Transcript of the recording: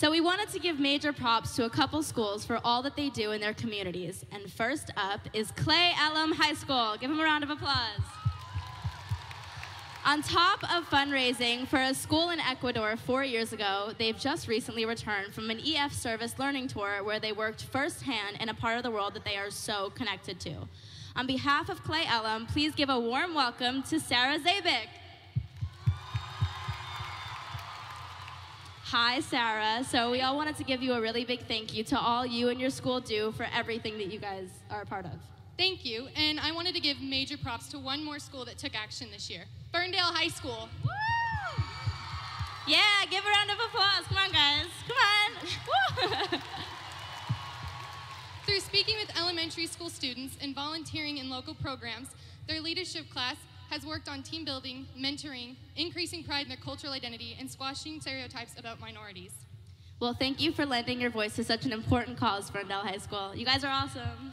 So we wanted to give major props to a couple schools for all that they do in their communities. And first up is Cle Elum High School. Give them a round of applause. On top of fundraising for a school in Ecuador four years ago, they've just recently returned from an EF service learning tour where they worked firsthand in a part of the world that they are so connected to. On behalf of Cle Elum, please give a warm welcome to Sarah Zabik. Hi, Sarah. So, we all wanted to give you a really big thank you to all you and your school do for everything that you guys are a part of. Thank you, and I wanted to give major props to one more school that took action this year Ferndale High School. Woo! Yeah, give a round of applause. Come on, guys. Come on. Through speaking with elementary school students and volunteering in local programs, their leadership class has worked on team building, mentoring, increasing pride in their cultural identity, and squashing stereotypes about minorities. Well, thank you for lending your voice to such an important cause, Ferndale High School. You guys are awesome.